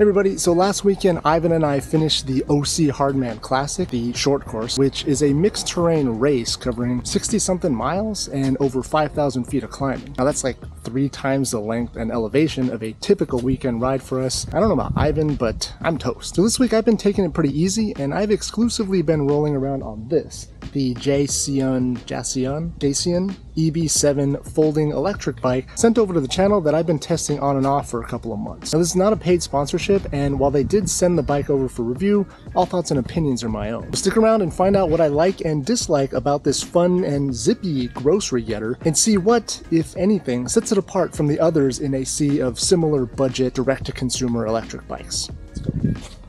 Hey everybody, so last weekend Ivan and I finished the OC Hardman Classic, the short course, which is a mixed terrain race covering 60 something miles and over 5,000 feet of climbing. Now that's like three times the length and elevation of a typical weekend ride for us. I don't know about Ivan, but I'm toast. So this week I've been taking it pretty easy and I've exclusively been rolling around on this, the Jasion, Jasion, Jasion EB7 folding electric bike sent over to the channel that I've been testing on and off for a couple of months. Now this is not a paid sponsorship and while they did send the bike over for review, all thoughts and opinions are my own. So stick around and find out what I like and dislike about this fun and zippy grocery getter and see what, if anything, sets it apart from the others in a sea of similar budget direct-to-consumer electric bikes.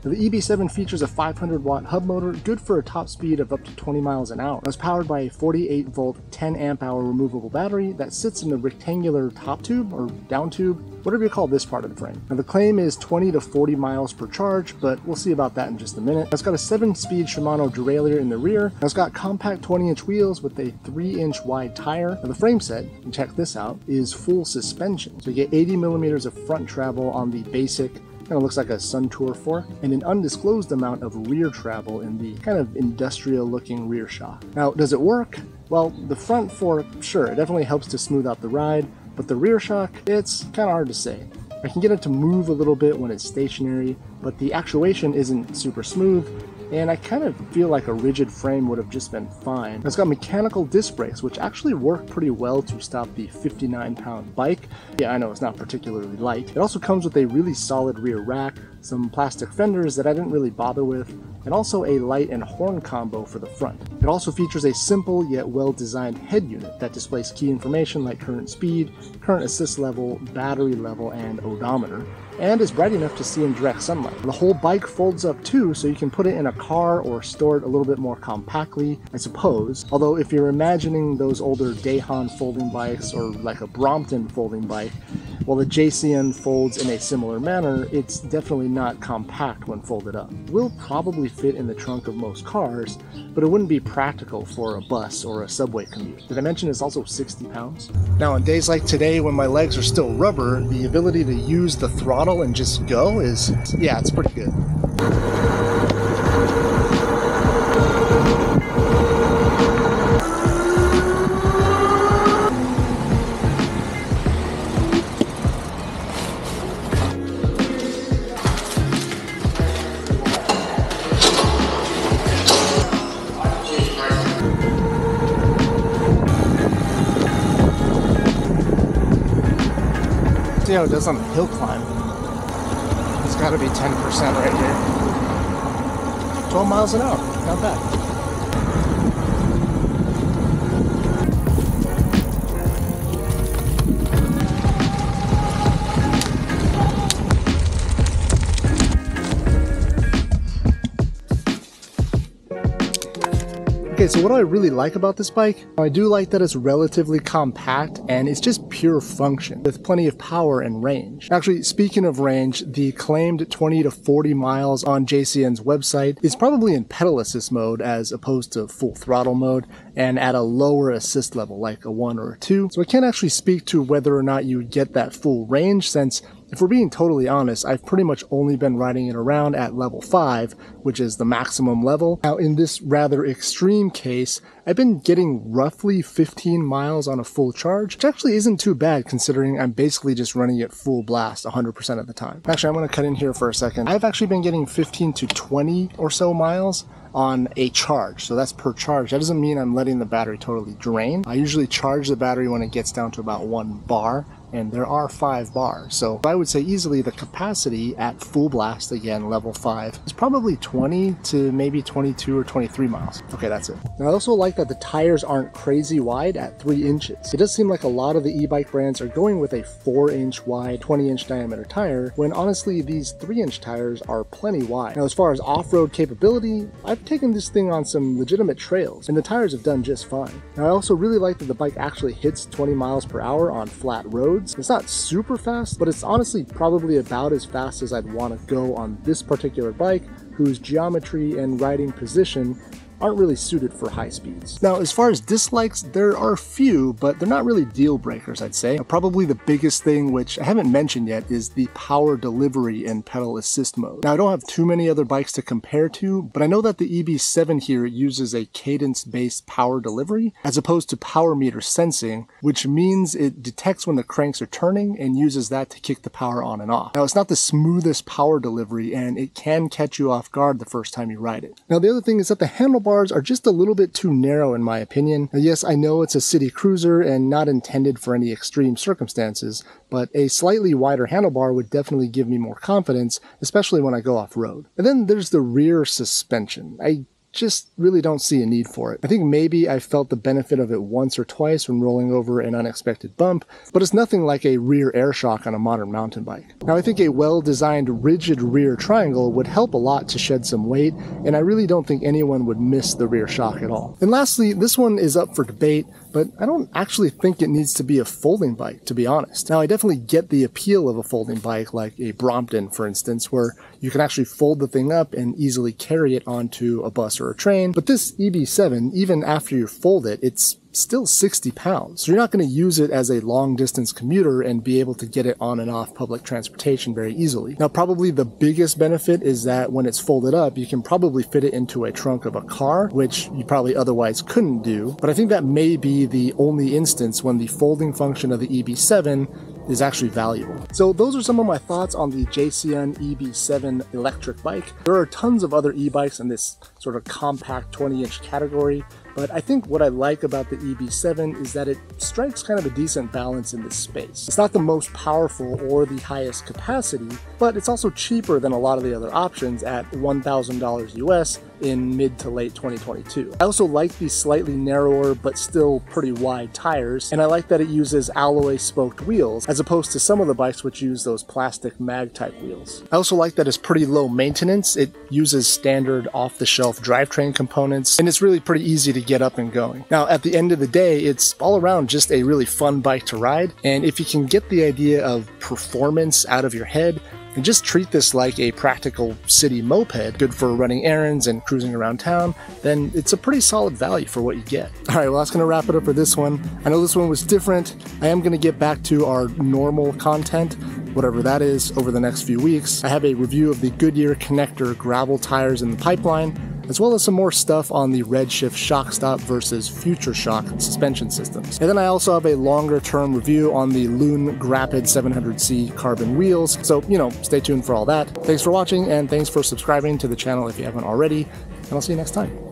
The EB7 features a 500 watt hub motor, good for a top speed of up to 20 miles an hour. It's powered by a 48 volt, 10 amp hour removable battery that sits in the rectangular top tube or down tube, whatever you call this part of the frame. Now the claim is 20 to 40 miles per charge, but we'll see about that in just a minute. It's got a 7 speed Shimano derailleur in the rear. It's got compact 20 inch wheels with a 3 inch wide tire. Now the frame set, check this out, is full suspension. So you get 80 millimeters of front travel on the basic kind of looks like a Suntour fork, and an undisclosed amount of rear travel in the kind of industrial looking rear shock. Now, does it work? Well, the front fork, sure, it definitely helps to smooth out the ride, but the rear shock, it's kind of hard to say. I can get it to move a little bit when it's stationary, but the actuation isn't super smooth, and I kind of feel like a rigid frame would have just been fine. It's got mechanical disc brakes, which actually work pretty well to stop the 59 pound bike. Yeah, I know it's not particularly light. It also comes with a really solid rear rack, some plastic fenders that I didn't really bother with, and also a light and horn combo for the front. It also features a simple yet well-designed head unit that displays key information like current speed, current assist level, battery level, and odometer, and is bright enough to see in direct sunlight. The whole bike folds up too, so you can put it in a car or store it a little bit more compactly, I suppose. Although if you're imagining those older Dahon folding bikes or like a Brompton folding bike, while the Jasion folds in a similar manner, it's definitely not compact when folded up. It will probably fit in the trunk of most cars, but it wouldn't be practical for a bus or a subway commute. Did I mention it's also 60 pounds? Now on days like today when my legs are still rubber, the ability to use the throttle and just go is, yeah, it's pretty good. See how it does on the hill climb. It's got to be 10% right here. 12 miles an hour, not bad. Okay, so what do I really like about this bike? I do like that it's relatively compact and it's just pure function with plenty of power and range. Actually, speaking of range, the claimed 20 to 40 miles on Jasion's website is probably in pedal assist mode as opposed to full throttle mode and at a lower assist level like a 1 or a 2. So I can't actually speak to whether or not you get that full range since if we're being totally honest, I've pretty much only been riding it around at level 5, which is the maximum level. Now, in this rather extreme case, I've been getting roughly 15 miles on a full charge, which actually isn't too bad considering I'm basically just running it full blast 100% of the time. Actually, I'm going to cut in here for a second. I've actually been getting 15 to 20 or so miles on a charge. So that's per charge. That doesn't mean I'm letting the battery totally drain. I usually charge the battery when it gets down to about one bar and there are five bars. So I would say easily the capacity at full blast, again, level five, is probably 20 to maybe 22 or 23 miles. Okay, that's it. And I also like that the tires aren't crazy wide at three inches. It does seem like a lot of the e-bike brands are going with a four inch wide, 20 inch diameter tire, when honestly these three inch tires are plenty wide. Now, as far as off-road capability, I've taken this thing on some legitimate trails, and the tires have done just fine. Now, I also really like that the bike actually hits 20 miles per hour on flat roads, roads. It's not super fast, but it's honestly probably about as fast as I'd want to go on this particular bike, whose geometry and riding position aren't really suited for high speeds. Now, as far as dislikes, there are few, but they're not really deal breakers, I'd say. Probably the biggest thing, which I haven't mentioned yet, is the power delivery in pedal assist mode. Now, I don't have too many other bikes to compare to, but I know that the EB7 here uses a cadence-based power delivery as opposed to power meter sensing, which means it detects when the cranks are turning and uses that to kick the power on and off. Now, it's not the smoothest power delivery, and it can catch you off guard the first time you ride it. Now, the other thing is that the are just a little bit too narrow in my opinion. Now, yes, I know it's a city cruiser and not intended for any extreme circumstances, but a slightly wider handlebar would definitely give me more confidence, especially when I go off-road. And then there's the rear suspension. I just really don't see a need for it. I think maybe I felt the benefit of it once or twice when rolling over an unexpected bump, but it's nothing like a rear air shock on a modern mountain bike. Now I think a well-designed rigid rear triangle would help a lot to shed some weight, and I really don't think anyone would miss the rear shock at all. And lastly, this one is up for debate, but I don't actually think it needs to be a folding bike, to be honest. Now, I definitely get the appeal of a folding bike, like a Brompton, for instance, where you can actually fold the thing up and easily carry it onto a bus or a train. But this EB7, even after you fold it, it's still 60 pounds. So you're not going to use it as a long distance commuter and be able to get it on and off public transportation very easily. Now, probably the biggest benefit is that when it's folded up, you can probably fit it into a trunk of a car, which you probably otherwise couldn't do. But I think that may be the only instance when the folding function of the EB7 is actually valuable. So those are some of my thoughts on the Jasion EB7 electric bike. There are tons of other e-bikes in this sort of compact 20 inch category but I think what I like about the EB7 is that it strikes kind of a decent balance in this space. It's not the most powerful or the highest capacity, but it's also cheaper than a lot of the other options at $1,000 US in mid to late 2022. I also like the slightly narrower but still pretty wide tires, and I like that it uses alloy spoked wheels as opposed to some of the bikes which use those plastic mag type wheels. I also like that it's pretty low maintenance. It uses standard off the shelf drivetrain components, and it's really pretty easy to get up and going. Now, at the end of the day, it's all around just a really fun bike to ride. And if you can get the idea of performance out of your head, and just treat this like a practical city moped, good for running errands and cruising around town, then it's a pretty solid value for what you get. All right, well, that's to wrap it up for this one. I know this one was different. I am to get back to our normal content, whatever that is, over the next few weeks. I have a review of the Goodyear connector gravel tires in the pipeline, as well as some more stuff on the Redshift shock stop versus Future Shock suspension systems. And then I also have a longer term review on the Loon Grapid 700C carbon wheels, so, you know, stay tuned for all that. Thanks for watching, and thanks for subscribing to the channel if you haven't already, and I'll see you next time.